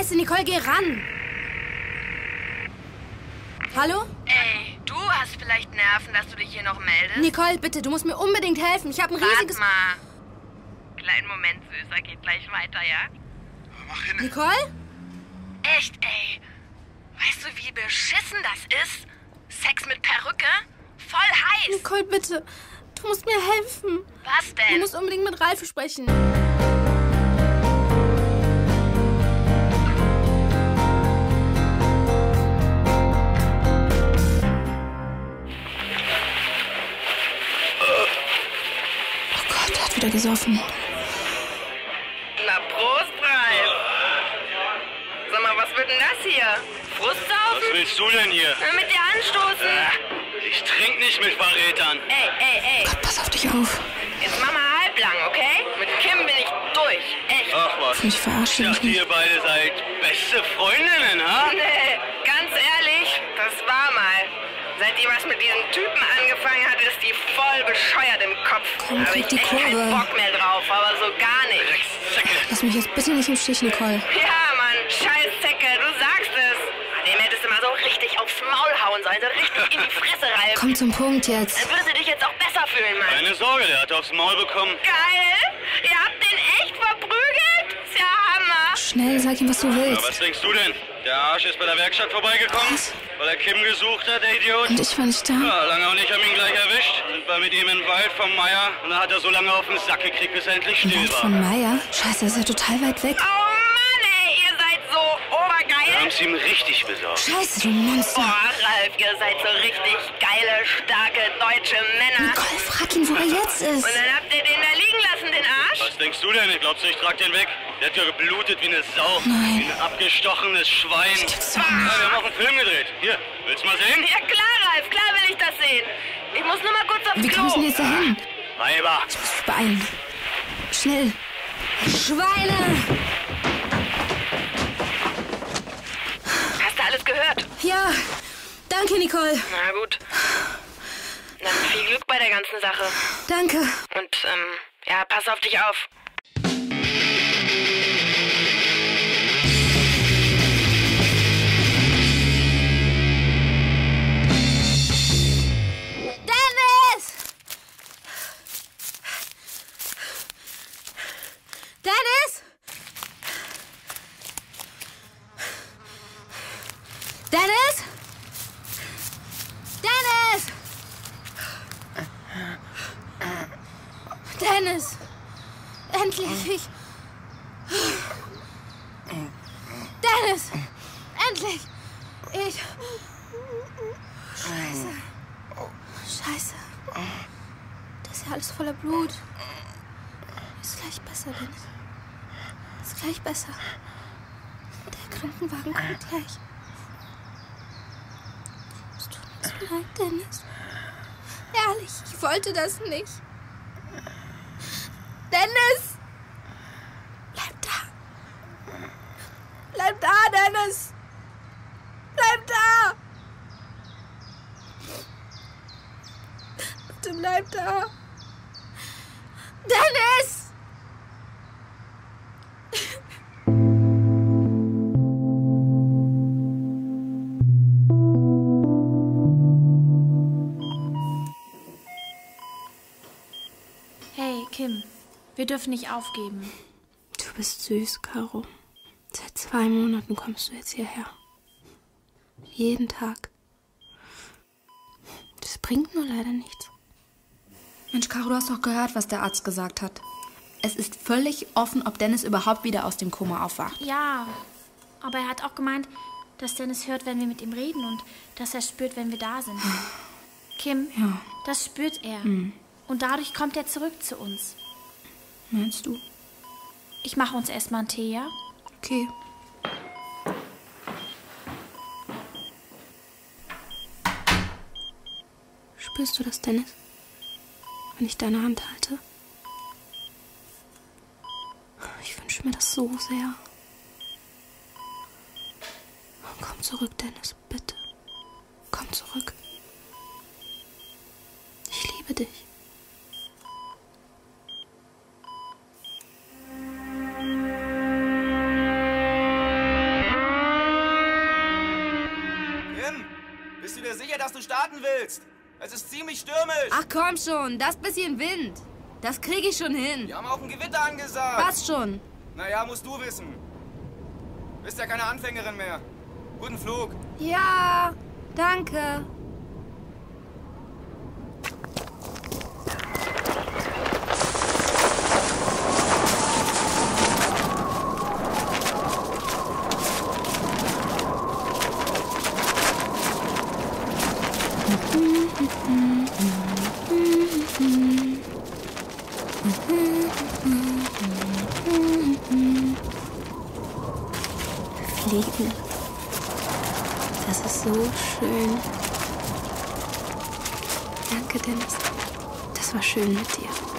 Scheiße, Nicole, geh ran. Hallo? Ey, du hast vielleicht Nerven, dass du dich hier noch meldest? Nicole, bitte, du musst mir unbedingt helfen. Ich habe ein riesiges... Warte mal. Kleinen Moment, Süßer, geht gleich weiter, ja? Mach hin. Nicole? Echt, ey. Weißt du, wie beschissen das ist? Sex mit Perücke? Voll heiß. Nicole, bitte. Du musst mir helfen. Was Du denn? musst unbedingt mit Ralf sprechen. Wieder gesoffen. Na, Prost, Ralf. Sag mal, was wird denn das hier? Frustsaufen? Was willst du denn hier? Äh, Mit dir anstoßen? Ich trink nicht mit Verrätern. Ey, ey, ey. Gott, pass auf dich auf. Jetzt mach mal halblang, okay? Mit Kim bin ich durch. Echt. Ach was. Ich verarsche Ich dich dachte, nicht. ihr beide seid beste Freundinnen, ha? Nee, Seit die was mit diesem Typen angefangen hat, ist die voll bescheuert im Kopf. Komm, krieg ich die echt Kurve. keinen Bock mehr drauf, aber so gar nicht. Lass mich jetzt bitte nicht im Stich, Nicole. Ja, Mann, scheiß Zecke, du sagst es. Dem hättest du mal so richtig aufs Maul hauen sollen, so richtig in die Fresse reiben. Komm zum Punkt jetzt. Dann würdest du dich jetzt auch besser fühlen, Mann. Keine Sorge, der hat aufs Maul bekommen. Geil! Schnell, sag ihm, was du Na, willst. was denkst du denn? Der Arsch ist bei der Werkstatt vorbeigekommen, Was? weil er Kim gesucht hat, der Idiot. Und ich war nicht da. Ja, lange und ich haben ihn gleich erwischt. Sind wir mit ihm im Wald vom Meier und dann hat er so lange auf den Sack gekriegt, bis er endlich still Wald war. von Meier? Scheiße, ist ja total weit weg. Oh Mann, ey, ihr seid so Wir obergeil. haben es ihm richtig besorgt. Scheiße, du Monster. Boah, Ralf, ihr seid so richtig geile, starke deutsche Männer. Nicole, frag ihn, wo er jetzt ist. Und dann habt ihr den da liegen lassen, den Arsch? Was denkst du denn? Ich glaubst du, ich trag den weg? Der hat ja geblutet wie eine Sau. Nein. Wie ein abgestochenes Schwein. gibt's doch Ja, wir haben auch einen Film gedreht. Hier, willst du mal sehen? Ja klar, Ralf, klar will ich das sehen. Ich muss nur mal kurz aufs Wie Klo. kommst du jetzt dahin? Weiber. Ich muss beeilen. Schnell. Schweine! Hast du alles gehört? Ja, danke, Nicole. Na gut. Dann viel Glück bei der ganzen Sache. Danke. Und, ähm, ja, pass auf dich auf. Endlich! Ich. Dennis! Endlich! Ich. Scheiße. Scheiße. Das ist ja alles voller Blut. Ist gleich besser, Dennis. Ist gleich besser. Der Krankenwagen kommt gleich. Es tut mir so leid, Dennis. Ehrlich, ich wollte das nicht. Dennis! Bleib da! Bleib da, Dennis! Bleib da! Bitte bleib da. Dennis! Wir dürfen nicht aufgeben. Du bist süß, Caro. Seit zwei Monaten kommst du jetzt hierher. Jeden Tag. Das bringt nur leider nichts. Mensch, Caro, du hast doch gehört, was der Arzt gesagt hat. Es ist völlig offen, ob Dennis überhaupt wieder aus dem Koma aufwacht. Ja, aber er hat auch gemeint, dass Dennis hört, wenn wir mit ihm reden und dass er spürt, wenn wir da sind. Kim, Ja. das spürt er. Und dadurch kommt er zurück zu uns. Meinst du? Ich mache uns erstmal einen Tee, ja? Okay. Spürst du das, Dennis? Wenn ich deine Hand halte? Ich wünsche mir das so sehr. Komm zurück, Dennis, bitte. Komm zurück. Ich liebe dich. Starten willst. Es ist ziemlich stürmisch. Ach komm schon, das bisschen Wind. Das kriege ich schon hin. Wir haben auch ein Gewitter angesagt. Was schon? Naja, musst du wissen. Bist ja keine Anfängerin mehr. Guten Flug. Ja, danke. Schön. Danke, Dennis. Das war schön mit dir.